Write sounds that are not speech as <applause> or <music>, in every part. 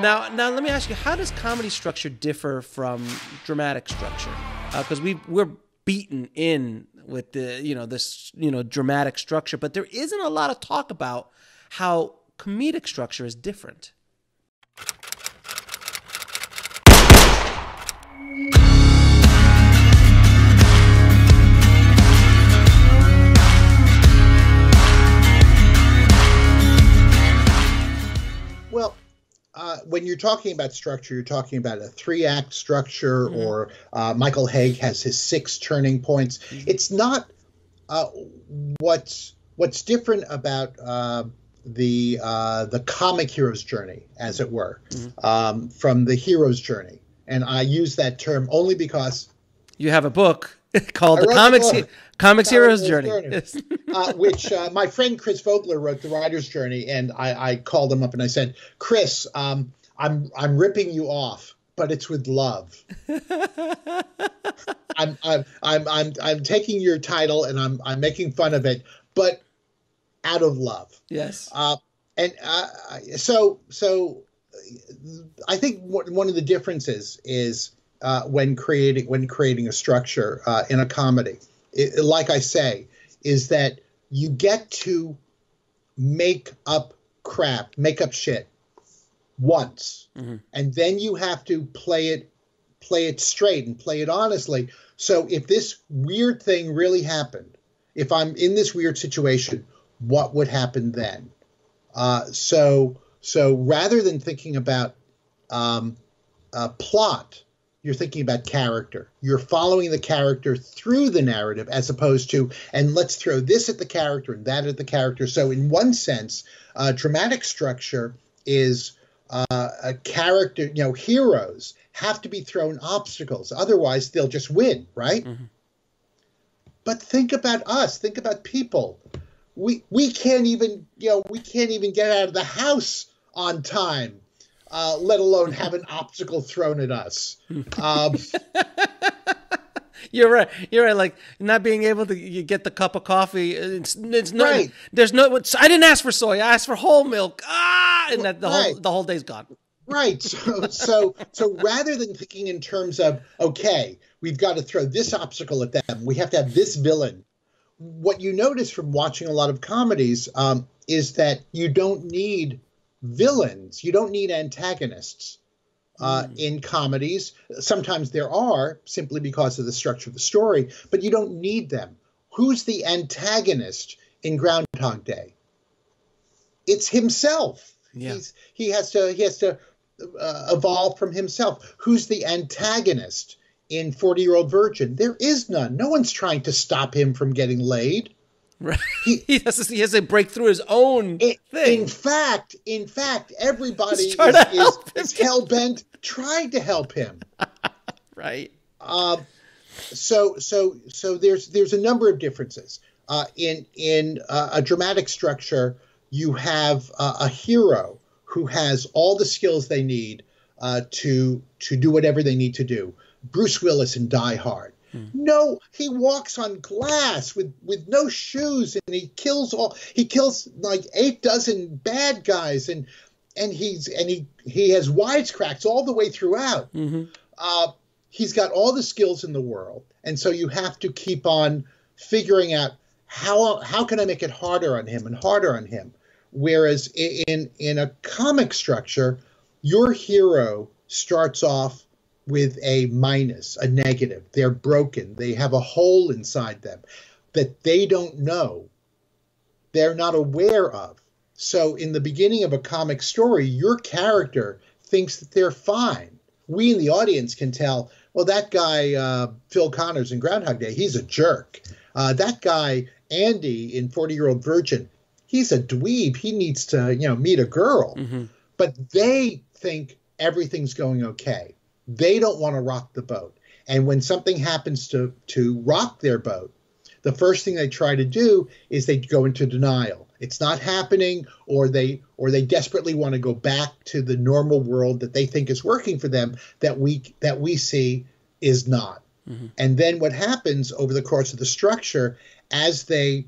Now, now let me ask you: How does comedy structure differ from dramatic structure? Uh, because we we're beaten in with the you know this you know dramatic structure, but there isn't a lot of talk about how comedic structure is different. When you're talking about structure, you're talking about a three act structure, mm-hmm. or uh, Michael Hauge has his six turning points. Mm-hmm. It's not uh, what's what's different about uh, the uh, the comic hero's journey, as it were, mm-hmm. um, from the hero's journey. And I use that term only because you have a book <laughs> called I the comics. Comics Hero's Journey, journey uh, which uh, my friend Chris Vogler wrote the Writer's Journey, and I, I called him up and I said, "Chris, um, I'm I'm ripping you off, but it's with love. <laughs> I'm, I'm I'm I'm I'm taking your title and I'm I'm making fun of it, but out of love. Yes. Uh, and uh, so so I think one of the differences is uh, when creating when creating a structure uh, in a comedy it, like I say, is that you get to make up crap, make up shit once, mm-hmm. and then you have to play it, play it straight and play it honestly. So if this weird thing really happened, if I'm in this weird situation, what would happen then? Uh, so so rather than thinking about um, a plot you're thinking about character. You're following the character through the narrative as opposed to, and let's throw this at the character and that at the character. So, in one sense, uh, dramatic structure is uh, a character, you know, heroes have to be thrown obstacles. Otherwise, they'll just win, right? Mm-hmm. But think about us, think about people. We, we can't even, you know, we can't even get out of the house on time uh, let alone have an <laughs> obstacle thrown at us. <laughs> Um, You're right. You're right. Like not being able to you get the cup of coffee. It's, it's not. Right. There's no. I didn't ask for soy. I asked for whole milk. Ah, and that the right. whole the whole day's gone. Right. So so so rather than thinking in terms of okay, we've got to throw this obstacle at them. We have to have this villain. What you notice from watching a lot of comedies um, is that you don't need villains. You don't need antagonists uh, mm. in comedies. Sometimes there are simply because of the structure of the story, but you don't need them. Who's the antagonist in Groundhog Day? It's himself. Yeah. He's, he has to he has to uh, evolve from himself. Who's the antagonist in Forty Year Old Virgin? There is none. No one's trying to stop him from getting laid. Right. He, <laughs> he, has to, he has to break through his own it, thing. In fact, in fact, everybody is, is, is hell bent trying to help him. <laughs> right. Uh, so so so there's there's a number of differences. Uh, in in uh, a dramatic structure, you have a hero who has all the skills they need uh, to to do whatever they need to do. Bruce Willis in Die Hard Hmm. No, he walks on glass with with no shoes, and he kills all. He kills like eight dozen bad guys, and and he's and he he has wisecracks all the way throughout. Mm-hmm. Uh, he's got all the skills in the world, and so you have to keep on figuring out how how can I make it harder on him and harder on him. Whereas in in a comic structure, your hero starts off with a minus, a negative. They're broken. They have a hole inside them that they don't know. They're not aware of. So, in the beginning of a comic story, your character thinks that they're fine. We in the audience can tell, well, that guy, uh, Phil Connors in Groundhog Day, he's a jerk. Uh, that guy, Andy in 40 Year Old Virgin, he's a dweeb. He needs to, you know, meet a girl. Mm-hmm. But they think everything's going okay. They don't want to rock the boat. And when something happens to, to rock their boat, the first thing they try to do is they go into denial. It's not happening, or they or they desperately want to go back to the normal world that they think is working for them that we that we see is not. Mm-hmm. And then what happens over the course of the structure as they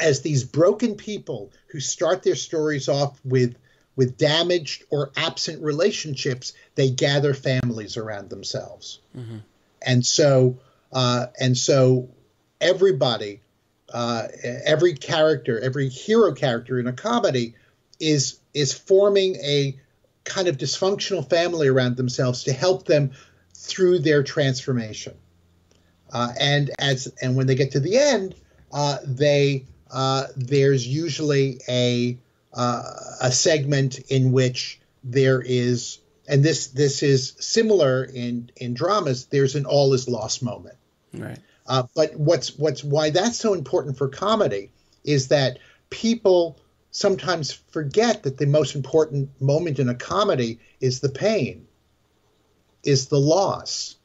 as these broken people who start their stories off with with damaged or absent relationships, they gather families around themselves. Mm-hmm. And so, uh, and so, everybody, uh, every character, every hero character in a comedy, is is forming a kind of dysfunctional family around themselves to help them through their transformation. Uh, and as and when they get to the end, uh, they uh, there's usually a uh, a segment in which there is, and this this is similar in in dramas. There's an all is lost moment. Right. Uh, but what's what's why that's so important for comedy is that people sometimes forget that the most important moment in a comedy is the pain, is the loss,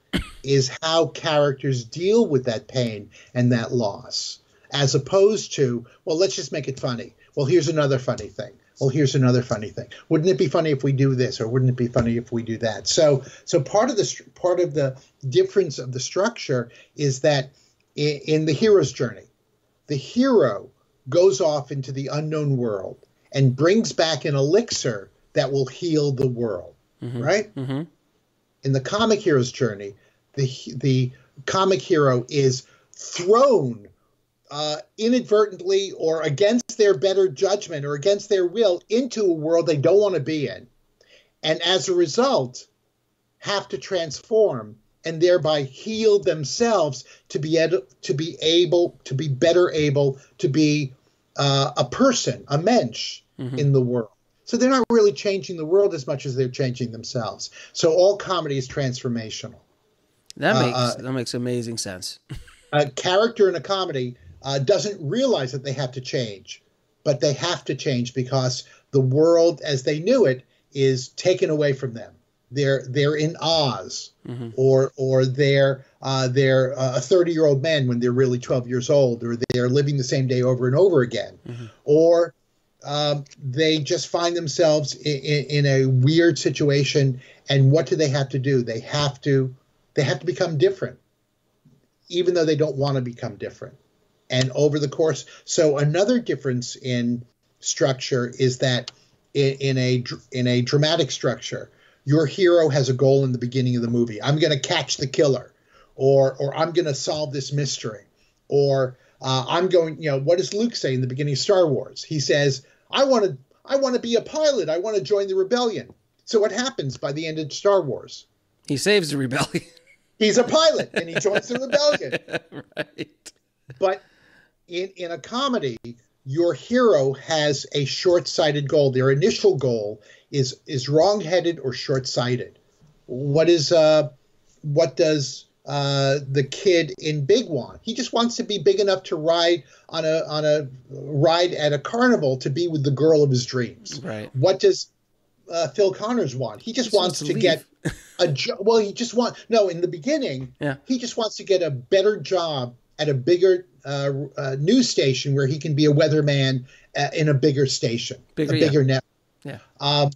is how characters deal with that pain and that loss, as opposed to, well, let's just make it funny. Well, here's another funny thing. Well, here's another funny thing. Wouldn't it be funny if we do this, or wouldn't it be funny if we do that? So, so part of the part of the difference of the structure is that in, in the hero's journey, the hero goes off into the unknown world and brings back an elixir that will heal the world. Mm-hmm. Right? Mm-hmm. In the comic hero's journey, the the comic hero is thrown uh, inadvertently or against their better judgment or against their will into a world they don't want to be in, and as a result, have to transform and thereby heal themselves to be ed- to be able to be better able to be uh, a person, a mensch mm-hmm. in the world. So they're not really changing the world as much as they're changing themselves. So all comedy is transformational. That uh, makes uh, that makes amazing sense. <laughs> a character in a comedy uh, doesn't realize that they have to change, but they have to change because the world as they knew it is taken away from them. They're they're in Oz, mm-hmm. or or they're uh, they're a 30 year old man when they're really 12 years old, or they're living the same day over and over again, mm-hmm. or um, they just find themselves in, in, in, a weird situation. And what do they have to do? They have to they have to become different, even though they don't want to become different. And over the course, so another difference in structure is that in, in a in a dramatic structure your hero has a goal in the beginning of the movie. I'm going to catch the killer, or or I'm going to solve this mystery, or uh, I'm going. You know, what does Luke say in the beginning of Star Wars? He says, "I want to I want to be a pilot. I want to join the rebellion." So what happens by the end of Star Wars? He saves the rebellion. <laughs> He's a pilot and he joins the rebellion. <laughs> right. But in in a comedy, your hero has a short-sighted goal. Their initial goal is is wrong-headed or short-sighted. What is uh what does uh, the kid in Big want? He just wants to be big enough to ride on a on a ride at a carnival to be with the girl of his dreams. Right. What does uh, Phil Connors want? He just, wants, wants, to, to get a job. Well, he just want no. In the beginning, yeah. he just wants to get a better job at a bigger uh, uh, news station where he can be a weatherman uh, in a bigger station, bigger, a bigger yeah. network. Yeah. Um,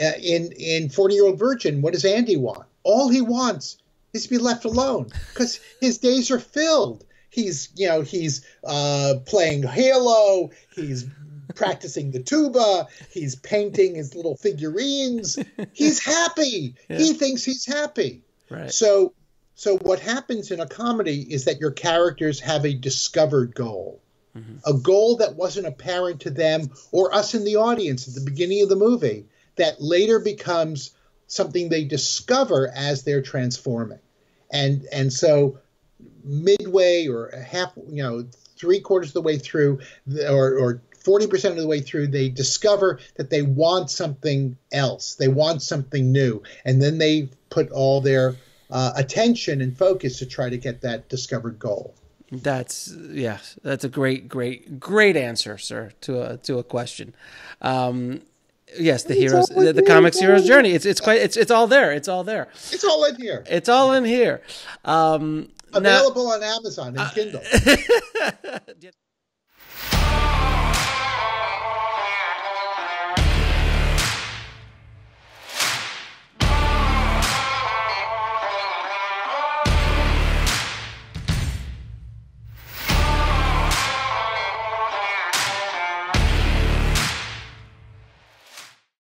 uh, in in Forty Year Old Virgin, what does Andy want? All he wants is to be left alone because his days are filled. He's you know he's uh, playing Halo. He's practicing the tuba. He's painting his little figurines. He's happy. <laughs> Yeah. He thinks he's happy. Right. So so what happens in a comedy is that your characters have a discovered goal. Mm-hmm. A goal that wasn't apparent to them or us in the audience at the beginning of the movie that later becomes something they discover as they're transforming. And and so midway or half, you know, three quarters of the way through, or, or 40% of the way through, they discover that they want something else. They want something new. And then they put all their uh, attention and focus to try to get that discovered goal. That's yeah, that's a great, great, great answer, sir, to a to a question. Um, yes, the it's heroes, the, the comics hero's journey. It's it's quite it's it's all there. It's all there. It's all in here. It's all in here. Um, Available now, on Amazon and uh, Kindle. <laughs>